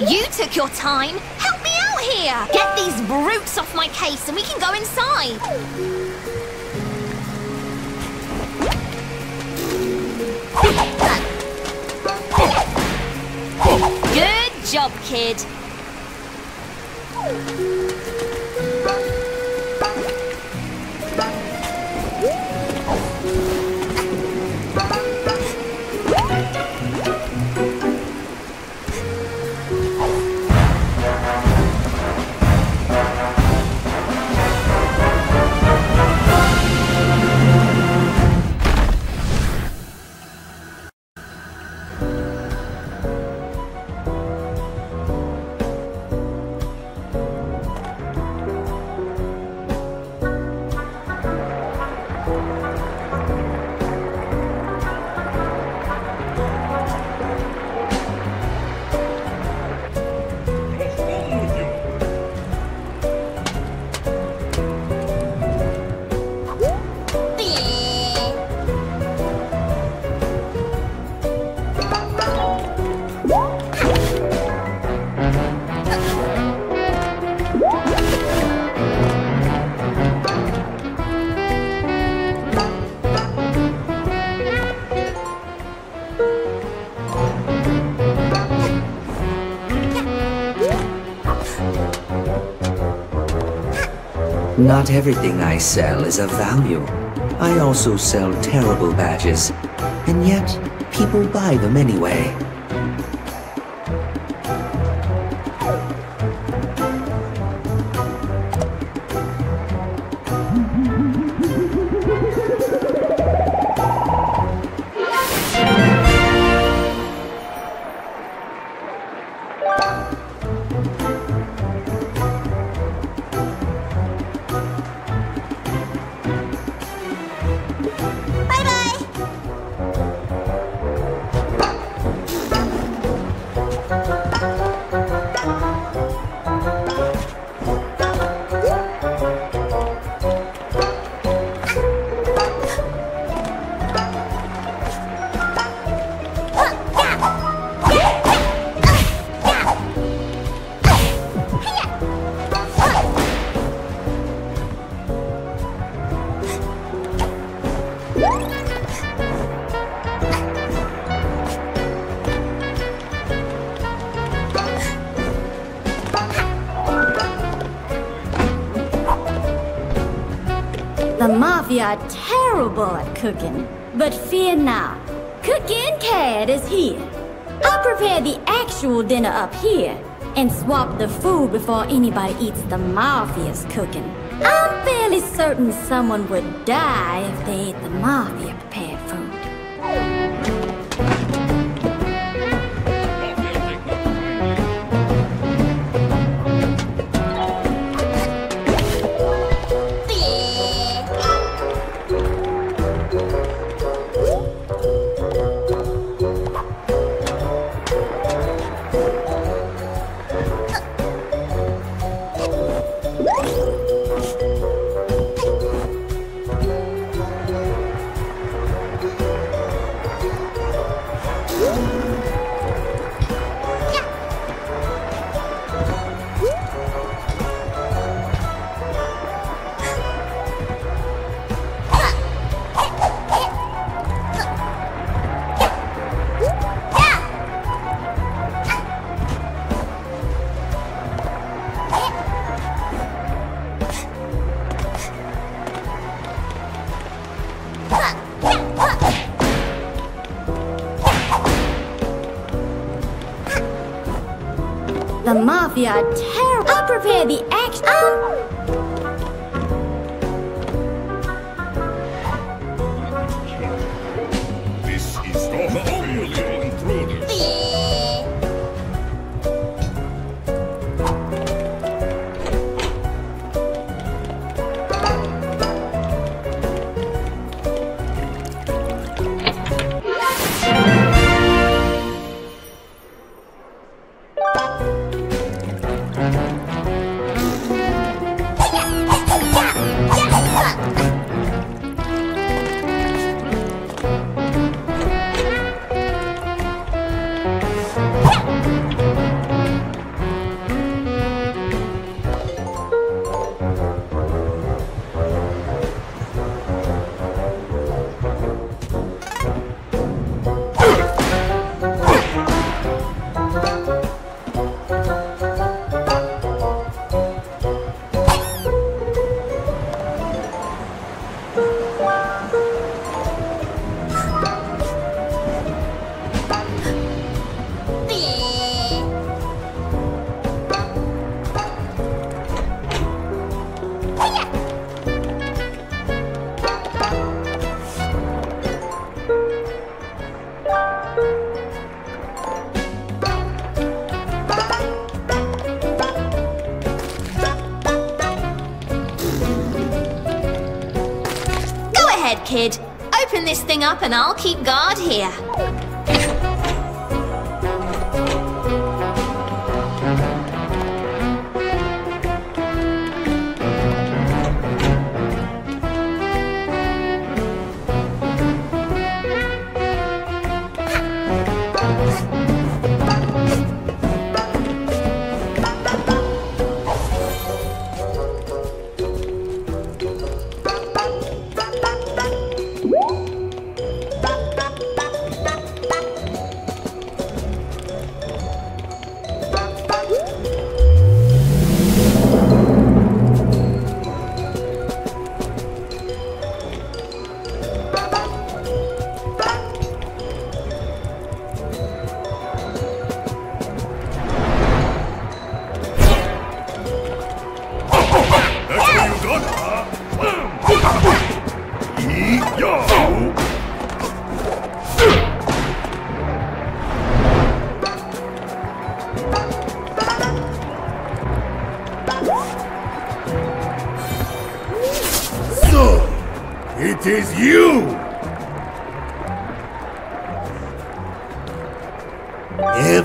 You took your time. Help me out here. Get these brutes off my case and we can go inside. Good job, kid. Not everything I sell is of value. I also sell terrible badges, and yet people buy them anyway. Bye The Mafia are terrible at cooking. But fear not. Cooking Cat is here. I'll prepare the actual dinner up here and swap the food before anybody eats the Mafia's cooking. I'm fairly certain someone would die if they ate the Mafia prepared Terrible. I'll prepare the action. Um, up and I'll keep guard here.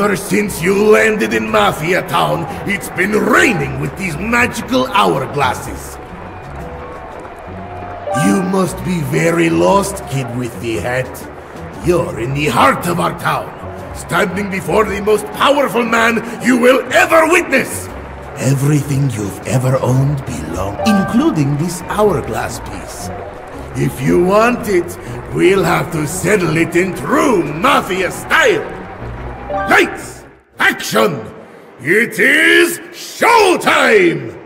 Ever since you landed in Mafia Town, it's been raining with these magical hourglasses. You must be very lost, kid with the hat. You're in the heart of our town, standing before the most powerful man you will ever witness. Everything you've ever owned belongs, including this hourglass piece. If you want it, we'll have to settle it in true Mafia style. Lights! Action! It is showtime!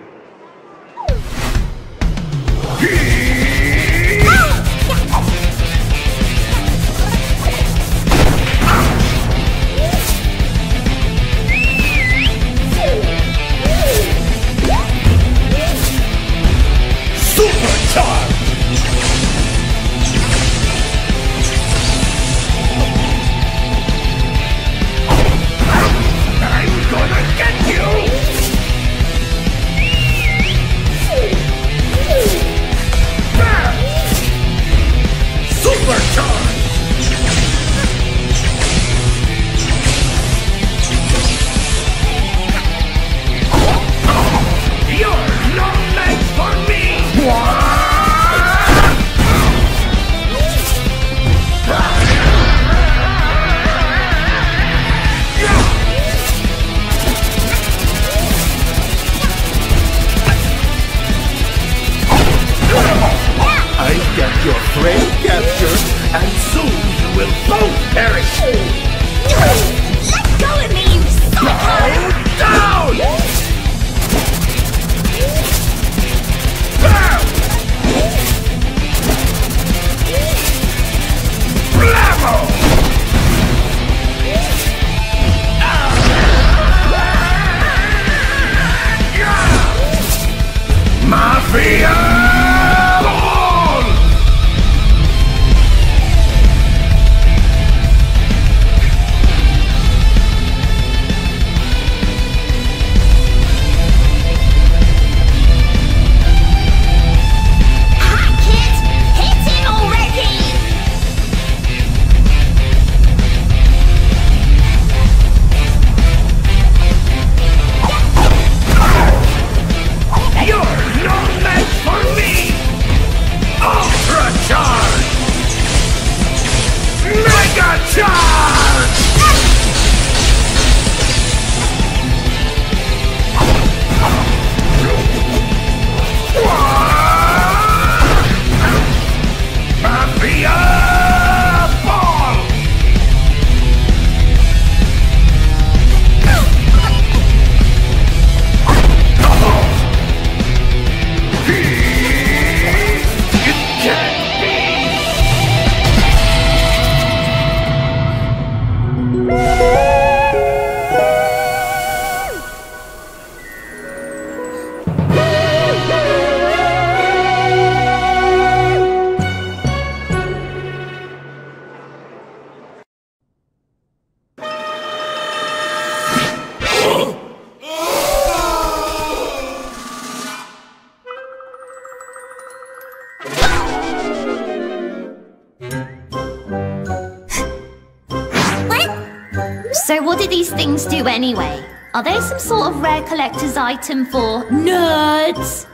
Anyway? Are they some sort of rare collector's item for nerds?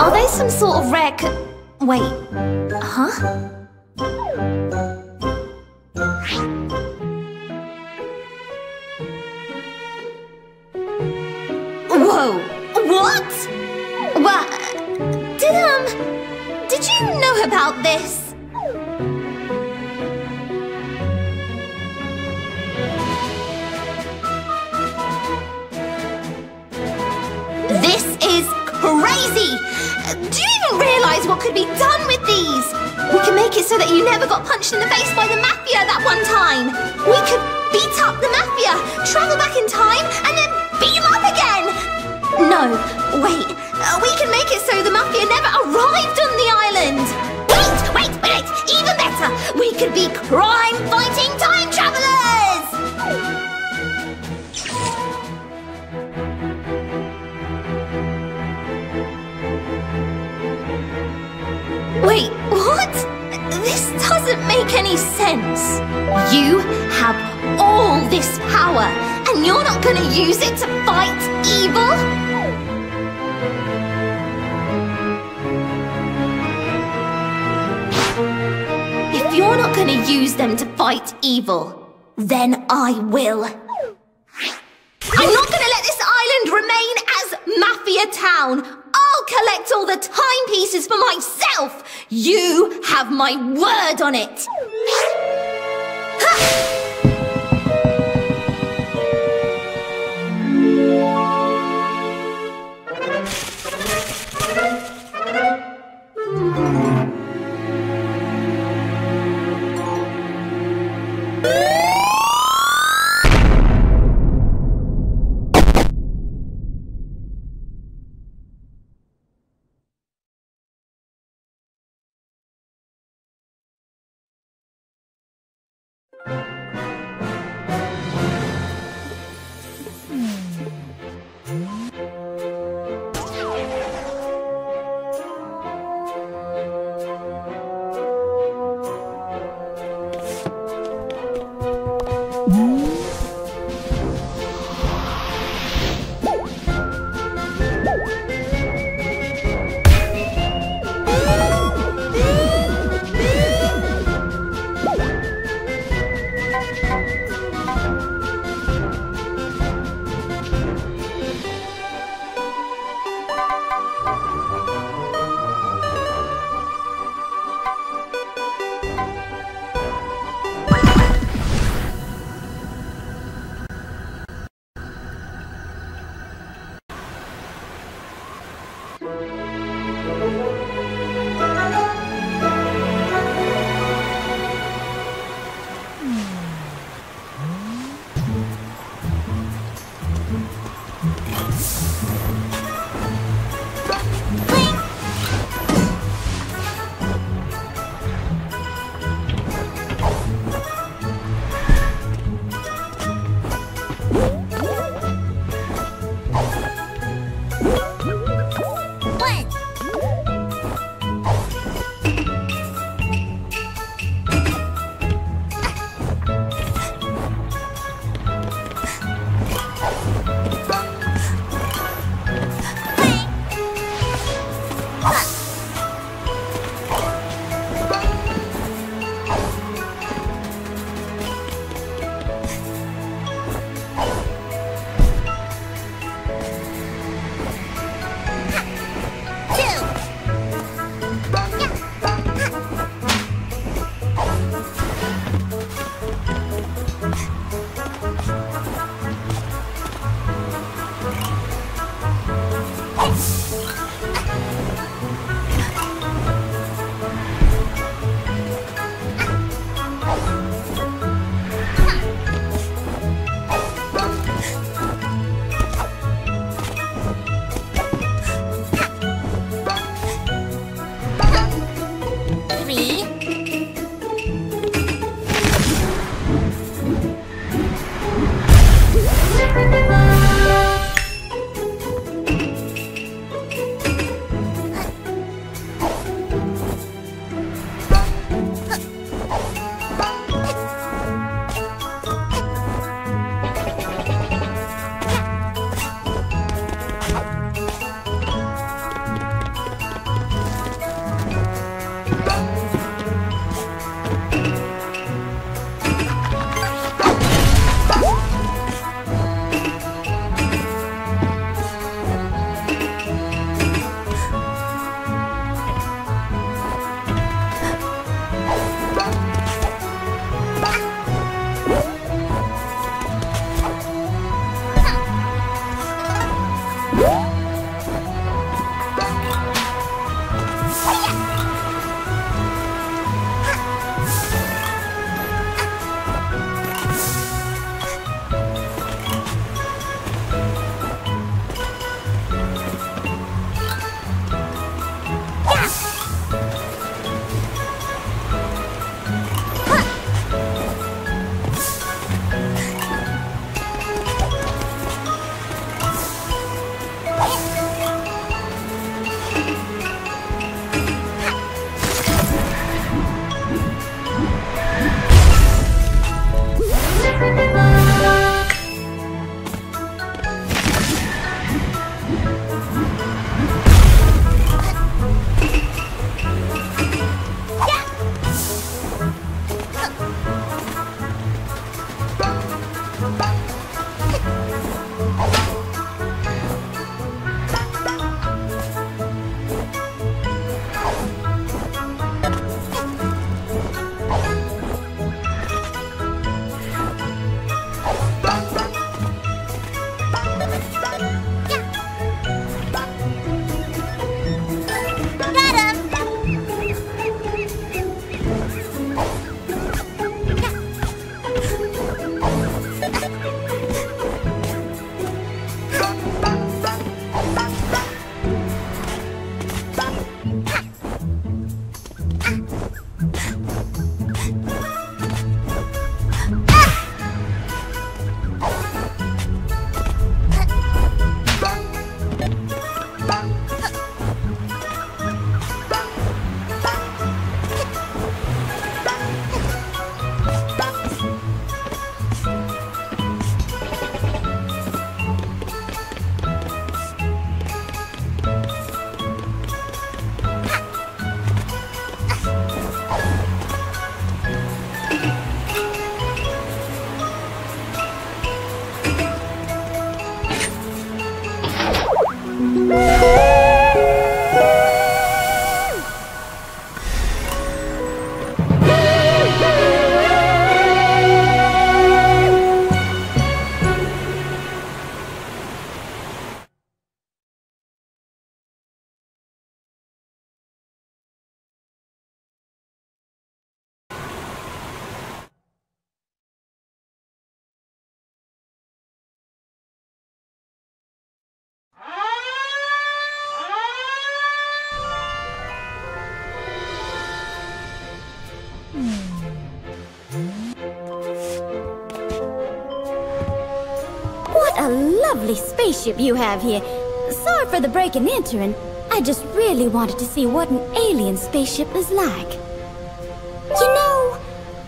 Are they some sort of rare Wait. Huh? Whoa! What? What? Did, um... Did you know about? This so that you never got punched in the face by the Mafia that one time! We could beat up the Mafia, travel back in time, and then beat them up again! No, wait. Uh, we can make it so the Mafia never arrived on the island! Wait, wait, wait, wait! Even better! We could be crime-fighting time travelers! Wait, what? This doesn't make any sense. You have all this power, and you're not gonna use it to fight evil? If you're not gonna use them to fight evil, then I will. I'm not gonna let this island remain as Mafia Town. I'll collect all the timepieces for myself. You have my word on it. You have here. Sorry for the break and entering. I just really wanted to see what an alien spaceship is like. You know,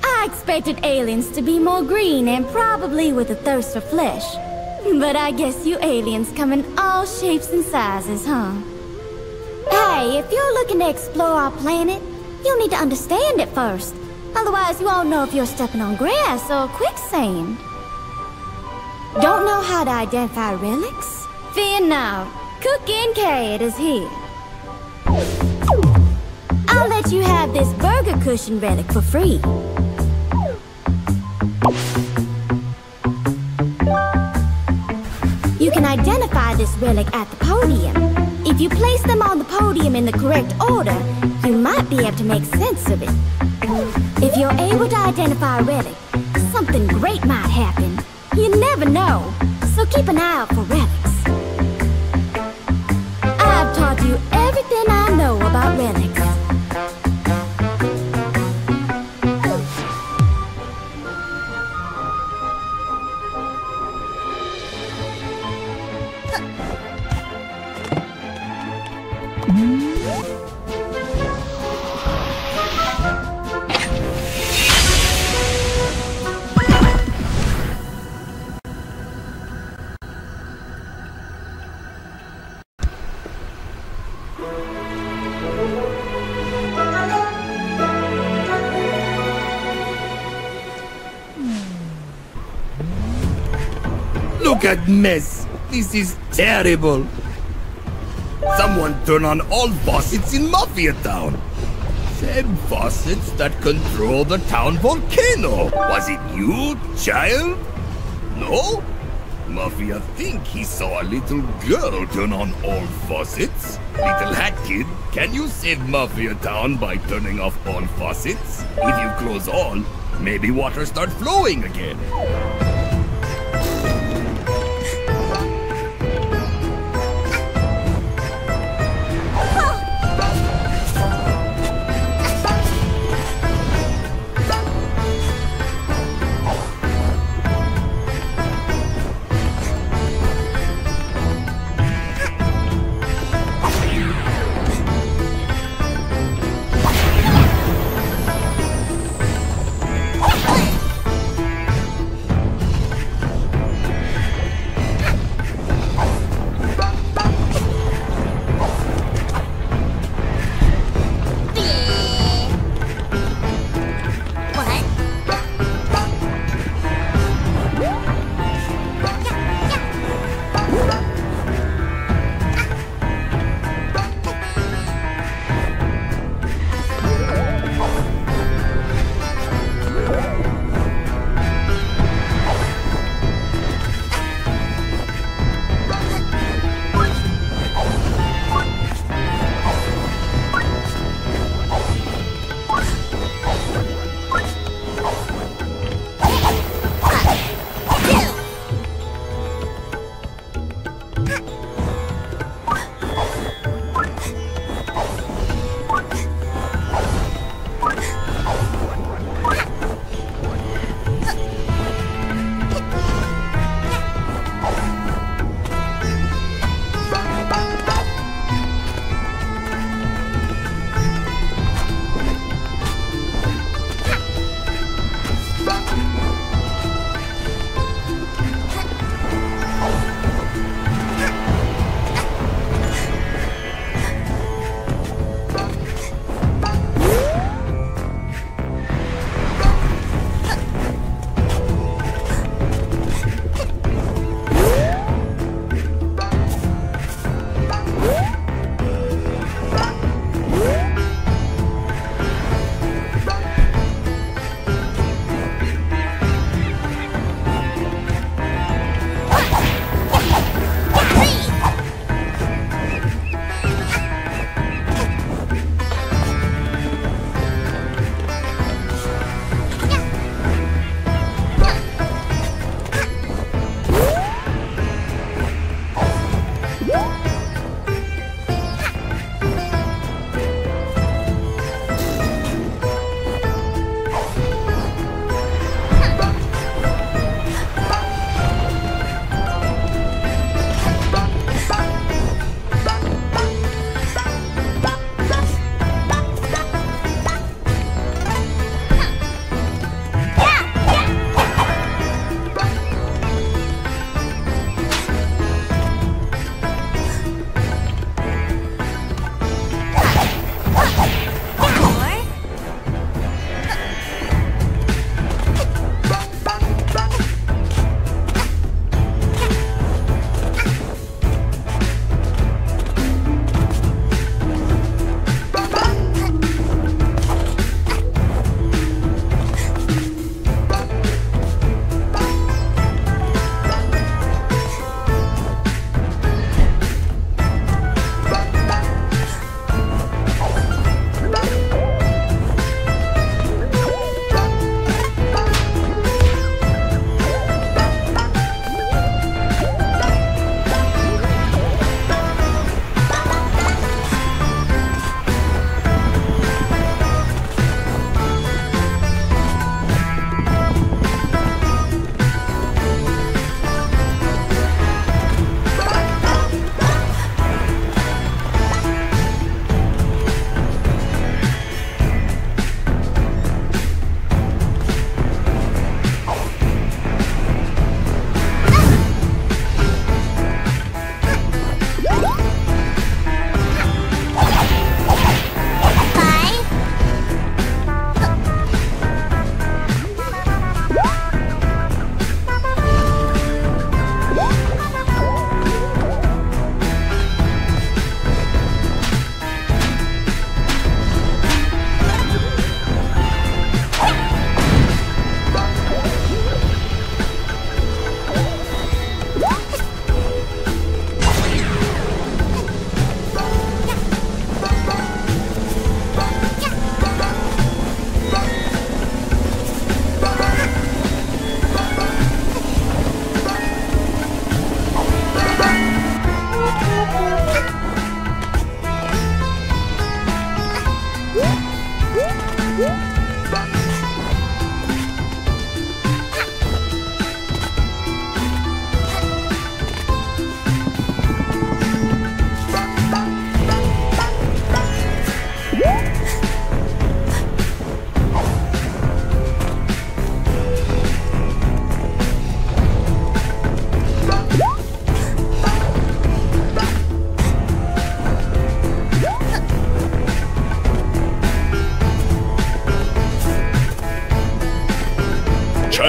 I expected aliens to be more green and probably with a thirst for flesh. But I guess you aliens come in all shapes and sizes, huh? Hey, if you're looking to explore our planet, you need to understand it first. Otherwise, you won't know if you're stepping on grass or quicksand. Don't know how to identify relics? Fear not. Cooking Cat is here. I'll let you have this burger cushion relic for free. You can identify this relic at the podium. If you place them on the podium in the correct order, you might be able to make sense of it. If you're able to identify a relic, something great might happen. You never know, so keep an eye out for relics. I've taught you everything I know about relics. Mess. This is terrible. Someone turn on all faucets in Mafia Town. Same faucets that control the town volcano. Was it you, child? No? Mafia think he saw a little girl turn on all faucets. Little Hat Kid, can you save Mafia Town by turning off all faucets? If you close all, maybe water start flowing again.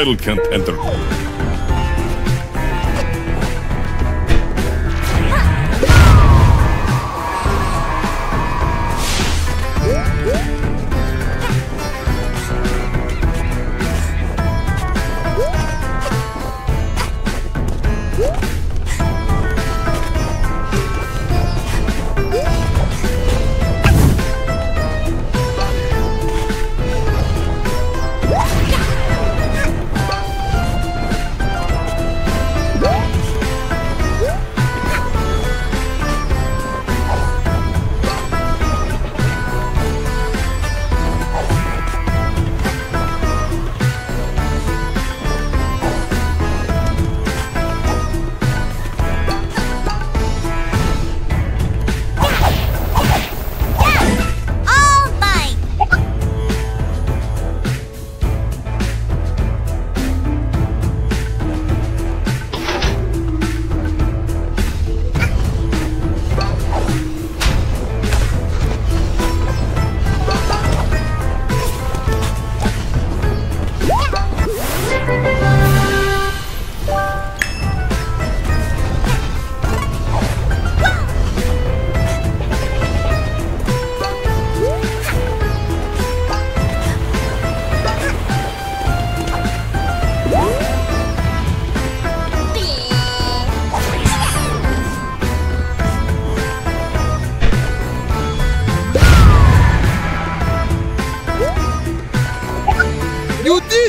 Child can't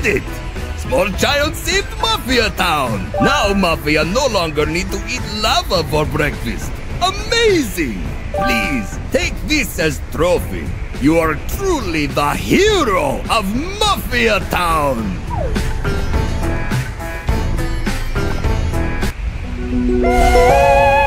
did it! Small child saved Mafia Town! Now Mafia no longer need to eat lava for breakfast. Amazing! Please, take this as trophy. You are truly the hero of Mafia Town!